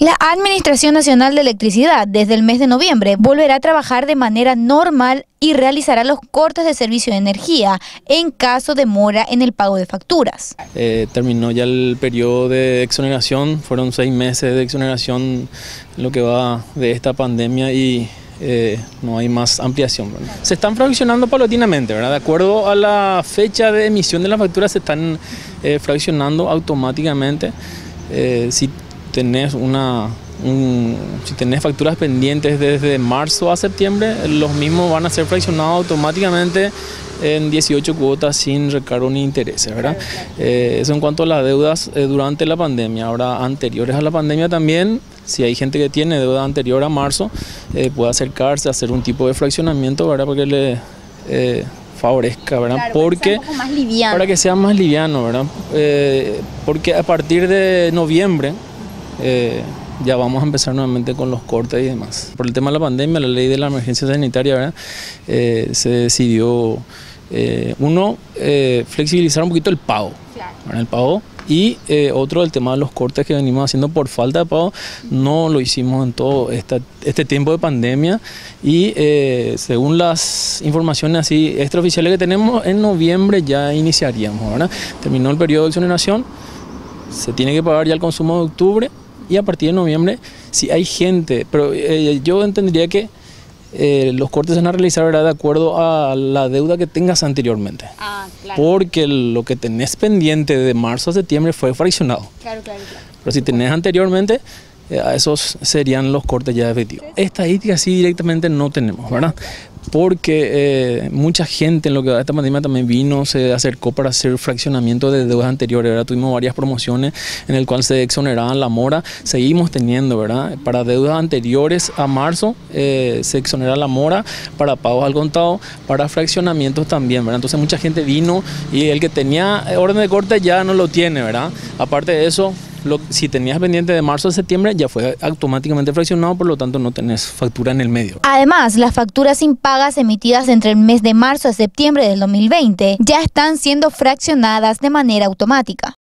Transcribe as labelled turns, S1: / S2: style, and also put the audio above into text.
S1: La Administración Nacional de Electricidad desde el mes de noviembre volverá a trabajar de manera normal y realizará los cortes de servicio de energía en caso de mora en el pago de facturas.
S2: Eh, terminó ya el periodo de exoneración, fueron seis meses de exoneración lo que va de esta pandemia y eh, no hay más ampliación. Se están fraccionando paulatinamente, ¿verdad? de acuerdo a la fecha de emisión de las facturas se están eh, fraccionando automáticamente. si tenés una si tenés facturas pendientes desde marzo a septiembre, los mismos van a ser fraccionados automáticamente en 18 cuotas sin recargo ni intereses, ¿verdad? Eh, eso en cuanto a las deudas eh, durante la pandemia. Ahora, anteriores a la pandemia también, si hay gente que tiene deuda anterior a marzo, eh, puede acercarse a hacer un tipo de fraccionamiento, ¿verdad? Porque le favorezca, ¿verdad? porque para que sea más liviano, ¿verdad? porque a partir de noviembre eh, ya vamos a empezar nuevamente con los cortes y demás. Por el tema de la pandemia, la ley de la emergencia sanitaria, eh, se decidió, eh, uno, flexibilizar un poquito el pago, el pago y otro, el tema de los cortes que venimos haciendo por falta de pago, no lo hicimos en todo este tiempo de pandemia y según las informaciones así extraoficiales que tenemos, en noviembre ya iniciaríamos, ¿verdad? Terminó el periodo de exoneración, se tiene que pagar ya el consumo de octubre y a partir de noviembre, si hay gente, pero eh, yo entendería que eh, los cortes se van a realizar de acuerdo a la deuda que tengas anteriormente. Ah, claro. Porque lo que tenés pendiente de marzo a septiembre fue fraccionado. Claro, claro, claro. Pero si tenés anteriormente, eh, esos serían los cortes ya efectivos. Estadísticas sí directamente no tenemos, ¿verdad? Porque eh, mucha gente en lo que esta pandemia también vino, se acercó para hacer fraccionamiento de deudas anteriores, ¿verdad? Tuvimos varias promociones en el cual se exoneraban la mora, seguimos teniendo, ¿verdad? Para deudas anteriores a marzo eh, se exonera la mora, para pagos al contado, para fraccionamientos también, ¿verdad? Entonces mucha gente vino y el que tenía orden de corte ya no lo tiene, ¿verdad? Aparte de eso, si tenías pendiente de marzo a septiembre ya fue automáticamente fraccionado, por lo tanto no tenés factura en el medio.
S1: Además, las facturas impagas emitidas entre el mes de marzo a septiembre del 2020 ya están siendo fraccionadas de manera automática.